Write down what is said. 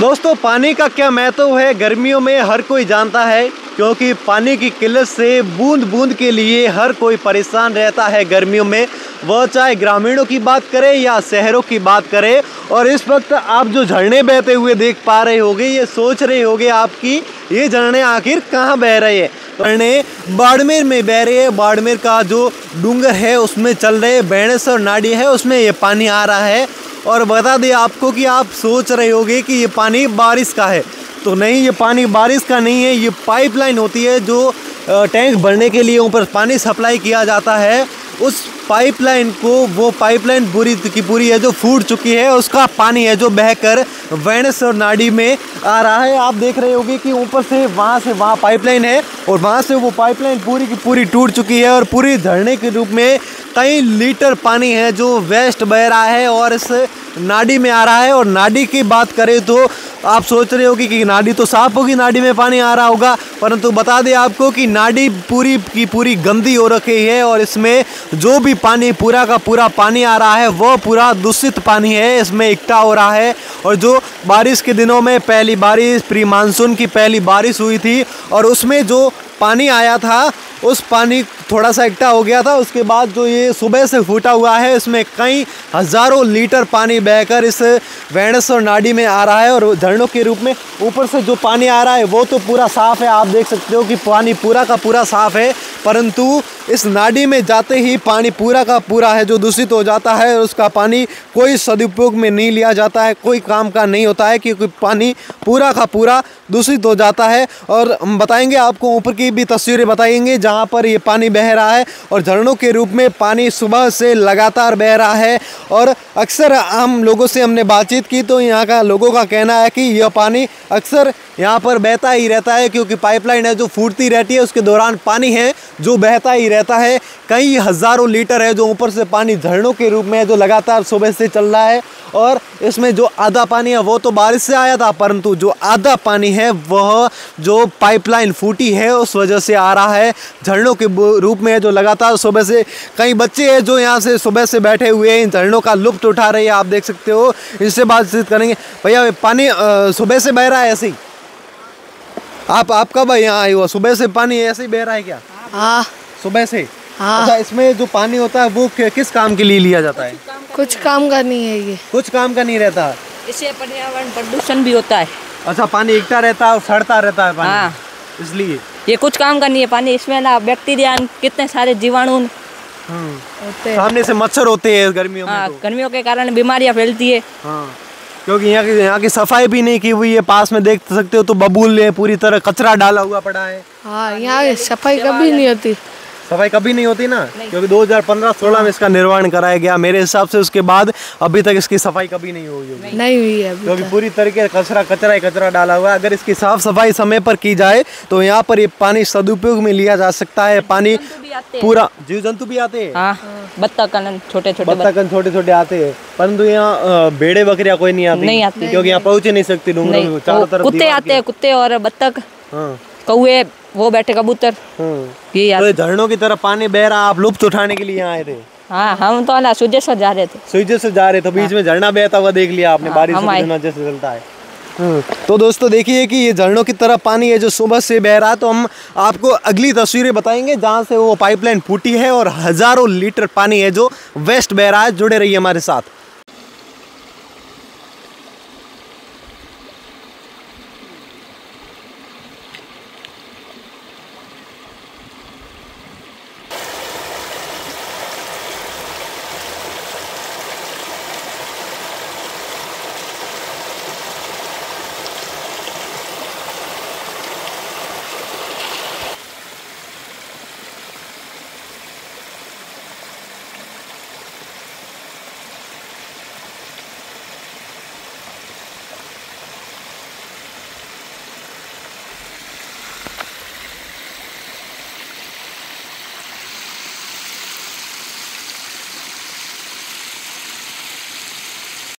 दोस्तों, पानी का क्या महत्व है? गर्मियों में हर कोई जानता है, क्योंकि पानी की किल्लत से बूंद बूंद के लिए हर कोई परेशान रहता है गर्मियों में। वह चाहे ग्रामीणों की बात करें या शहरों की बात करें, और इस वक्त आप जो झरने बहते हुए देख पा रहे होगे, ये सोच रहे होगे आपकी ये झरने आखिर कहाँ बह रहे हैं? झरने बाड़मेर में बह रहे हैं। बाड़मेर का जो डूंगर है, उसमें चल रहे बेणेश्वर नाडी है, उसमें ये पानी आ रहा है। और बता दें आपको कि आप सोच रहे होगे कि ये पानी बारिश का है। तो नहीं, ये पानी बारिश का नहीं है, ये पाइपलाइन होती है जो टैंक भरने के लिए ऊपर पानी सप्लाई किया जाता है। उस पाइपलाइन को, वो पाइपलाइन पूरी की पूरी है, जो फूट चुकी है, उसका पानी है जो बहकर वेणस और नाडी में आ रहा है। आप देख रहे होगे कि ऊपर से, वहाँ से वहाँ पाइपलाइन है और वहाँ से वो पाइपलाइन पूरी की पूरी टूट चुकी है और पूरी धरने के रूप में कई लीटर पानी है जो वेस्ट बह रहा है और इस नाडी में आ रहा है। और नाडी की बात करें तो आप सोच रहे होगी कि नाडी तो साफ़ होगी, नाडी में पानी आ रहा होगा, परंतु बता दें आपको कि नाडी पूरी की पूरी गंदी हो रखी है और इसमें जो भी पानी, पूरा का पूरा पानी आ रहा है, वो पूरा दूषित पानी है, इसमें इकट्ठा हो रहा है। और जो बारिश के दिनों में पहली बारिश, प्री मानसून की पहली बारिश हुई थी, और उसमें जो पानी आया था उस पानी थोड़ा सा इकट्ठा हो गया था, उसके बाद जो ये सुबह से फूटा हुआ है, इसमें कई हज़ारों लीटर पानी बहकर इस वेणेश्वर नाडी में आ रहा है और झरनों के रूप में ऊपर से जो पानी आ रहा है, वो तो पूरा साफ़ है। आप देख सकते हो कि पानी पूरा का पूरा साफ़ है, परंतु इस नाडी में जाते ही पानी पूरा का पूरा है, जो दूषित हो जाता है उसका पानी कोई सदुपयोग में नहीं लिया जाता है, कोई काम का नहीं होता है, क्योंकि पानी पूरा का पूरा दूषित हो जाता है। और हम बताएँगे, आपको ऊपर की भी तस्वीरें बताएँगे जहाँ पर ये पानी बह रहा है और झरनों के रूप में पानी सुबह से लगातार बह रहा है। और अक्सर हम लोगों से हमने बातचीत की तो यहाँ का लोगों का कहना है कि यह पानी अक्सर यहाँ पर बहता ही रहता है क्योंकि पाइपलाइन है जो फूटती रहती है, उसके दौरान पानी है जो बहता ही रहता है। कई हज़ारों लीटर है जो ऊपर से पानी झरनों के रूप में है जो लगातार सुबह से चल रहा है। और इसमें जो आधा पानी है, वो तो बारिश से आया था, परंतु जो आधा पानी है, वह जो पाइपलाइन फूटी है, उस वजह से आ रहा है। झरनों के रूप में है जो लगातार सुबह से कई बच्चे हैं जो यहाँ से सुबह से बैठे हुए हैं। इन झरनों का लुप्त उठा रहे हैं, आप देख सकते हो। इससे बातचीत करेंगे। भैया, पानी सुबह से बह रहा है ऐसे ही? आप आप कब यहाँ आए हो? सुबह से पानी ऐसे ही बह रहा है क्या? हाँ। सुबह से? हाँ। अच्छा इसमें जो पानी होता है वो किस काम के लिए लिया जाता है? कुछ काम का नहीं है ये। कुछ काम का नहीं रहता? इससे पर्यावरण प्रदूषण भी होता है। अच्छा पानी इकट्ठा रहता है और सड़ता रहता है पानी? हाँ। इसलिए? ये कुछ काम का नहीं है पानी। इसमें ना बैक्टीरिया कितने सारे जीवाणु हैं। सामने से मच्छर होते हैं गर्मियों में हाँ तो। गर्मियों के कारण बीमारियाँ फैलती है। हाँ। क्योंकि यहाँ की यहाँ की सफ़ाई भी नहीं की हुई है पास में देख सकते हो तो बबूल है पूरी तरह कचरा डाला हुआ पड़ा है। हाँ यहाँ सफ़ाई कभी नहीं होती। सफ़ाई कभी नहीं होती ना क्योंकि 2015-16 में इसका निर्माण कराया गया। मेरे हिसाब से उसके बाद अभी तक इसकी सफ़ाई कभी नहीं हुई होगी। नहीं हुई है अभी क्योंकि पूरी तरीके से कचरा कचरा ही कचरा डाला हुआ है। अगर इसकी साफ़ सफ़ाई समय पर की जाए तो यहाँ पर ये पानी सदुपयोग में लिया जा सकता है। पानी पूरा जीव जंतु भी आते हैं? हाँ छोटे छोटे बत्तखन छोटे छोटे आते हैं। परंतु यहाँ भेड़े बकरियाँ कोई नहीं आती। नहीं आती। क्योंकि यहाँ पहुँच ही नहीं सकती डूंगरों चारों तरफ़ कुत्ते आते हैं कुत्ते और बत्तख। हाँ। कौए वो बैठे कबूतर। हाँ ये तो आते ये झरनों की तरफ़ पानी बह रहा आप लुप्त उठाने के लिए आए थे। हाँ हम तो ना सुजेश्वर जा रहे थे। सुइजे से जा रहे थे बीच में झरना बहता हुआ देख लिया आपने हाँ, बारिश जैसे चलता है। हम्म, तो दोस्तों देखिए कि ये झरनों की तरफ़ पानी है जो सुबह से बह रहा है तो हम आपको अगली तस्वीरें बताएँगे जहाँ से वो पाइपलाइन फूटी है और हज़ारों लीटर पानी है जो वेस्ट बह रहा है जुड़े रहिए हमारे साथ।